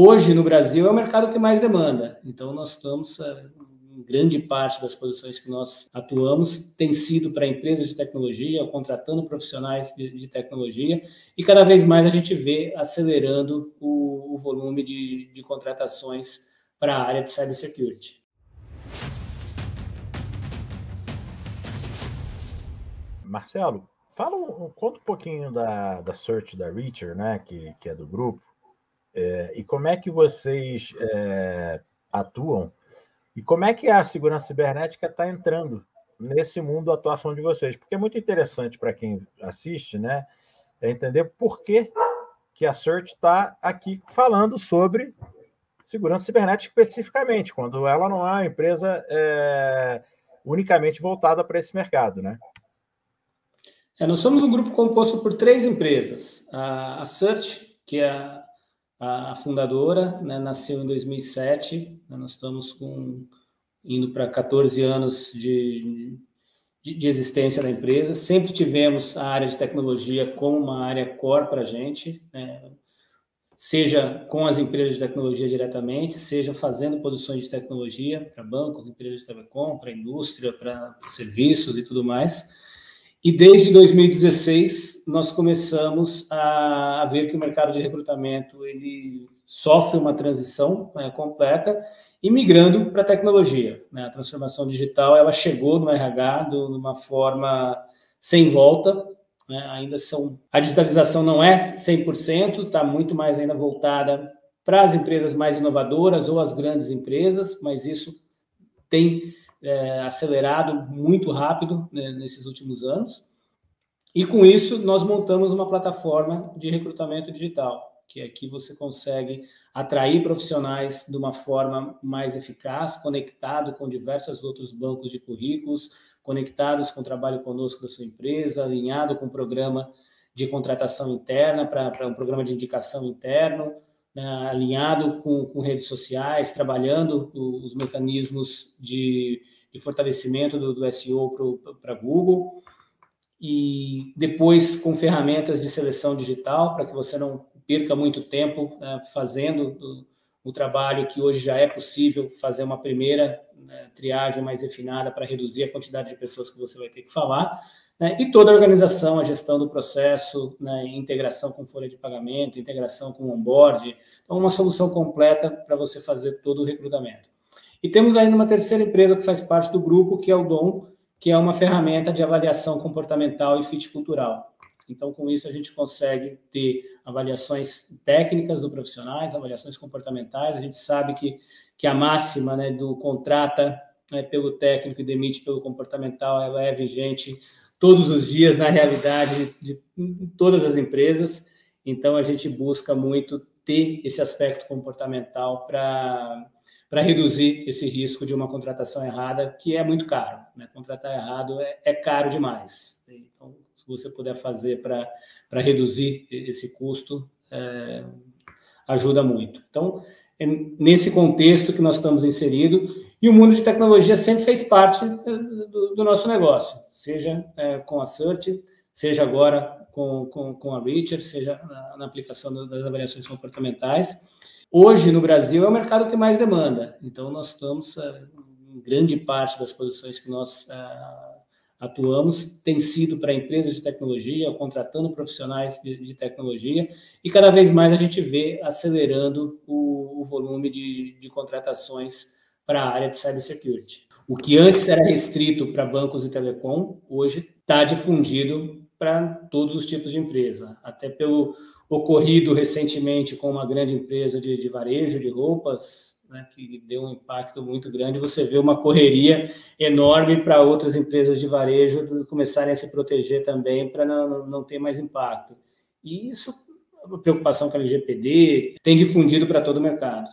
Hoje, no Brasil, é o mercado que tem mais demanda. Então, nós estamos, eh, grande parte das posições que nós atuamos, tem sido para empresas de tecnologia, contratando profissionais de, tecnologia, e cada vez mais a gente vê acelerando o, o volume de, de contratações para a área de cybersecurity. Marcelo, fala conta um pouquinho da, da search da Reacher, né, que, que é do grupo, é, e como é que vocês é, atuam e como é que a segurança cibernética está entrando nesse mundo da atuação de vocês? Porque é muito interessante para quem assiste, né, é entender por que, que a Search está aqui falando sobre segurança cibernética especificamente, quando ela não é uma empresa é, unicamente voltada para esse mercado, né? É, nós somos um grupo composto por três empresas. A, a Search, que é a, a, a fundadora, né, nasceu em 2007. Né, nós estamos com, indo para 14 anos de, de, de, existência da empresa. Sempre tivemos a área de tecnologia como uma área core para a gente, né, seja com as empresas de tecnologia diretamente, seja fazendo posições de tecnologia para bancos, empresas de telecom, para indústria, para serviços e tudo mais. E desde 2016 nós começamos a, ver que o mercado de recrutamento ele sofre uma transição né, completa e migrando para a tecnologia. Né? A transformação digital ela chegou no RH de uma forma sem volta. Né? Ainda são a digitalização não é 100%, está muito mais ainda voltada para as empresas mais inovadoras ou as grandes empresas, mas isso tem é, acelerado muito rápido né, nesses últimos anos. E com isso, nós montamos uma plataforma de recrutamento digital, que aqui você consegue atrair profissionais de uma forma mais eficaz, conectado com diversos outros bancos de currículos, conectados com o trabalho conosco da sua empresa, alinhado com o programa de contratação interna, para um programa de indicação interno, né, alinhado com, com, redes sociais, trabalhando os mecanismos de, de fortalecimento do, do SEO para Google, e depois com ferramentas de seleção digital, para que você não perca muito tempo né, fazendo o, o, trabalho que hoje já é possível fazer uma primeira né, triagem mais refinada para reduzir a quantidade de pessoas que você vai ter que falar né? E toda a organização, a gestão do processo, né? integração com folha de pagamento, integração com onboard. Então, uma solução completa para você fazer todo o recrutamento. E temos ainda uma terceira empresa que faz parte do grupo, que é o Dom, que é uma ferramenta de avaliação comportamental e fit cultural. Então, com isso, a gente consegue ter avaliações técnicas do profissionais, avaliações comportamentais. A gente sabe que, que a máxima né, do contrata né, pelo técnico e demite pelo comportamental ela é vigente todos os dias na realidade de, todas as empresas. Então a gente busca muito ter esse aspecto comportamental para para reduzir esse risco de uma contratação errada, que é muito caro. Né? Contratar errado é, é caro demais. Então, se você puder fazer para reduzir esse custo, é, ajuda muito. Então, é nesse contexto que nós estamos inseridos, e o mundo de tecnologia sempre fez parte eh, do, do nosso negócio, seja é, com a Search, seja agora com, com, com a Richard, seja na, na aplicação das avaliações comportamentais. Hoje, no Brasil, é o mercado que tem mais demanda. Então, nós estamos, eh, em grande parte das posições que nós uh, atuamos, tem sido para empresas de tecnologia, contratando profissionais de, de, tecnologia, e cada vez mais a gente vê acelerando o, o volume de, de contratações para a área de cybersecurity. O que antes era restrito para bancos e telecom, hoje está difundido para todos os tipos de empresa, até pelo ocorrido recentemente com uma grande empresa de, de varejo de roupas, né, que deu um impacto muito grande. Você vê uma correria enorme para outras empresas de varejo começarem a se proteger também para não, não ter mais impacto. E isso, a preocupação com a LGPD, tem difundido para todo o mercado.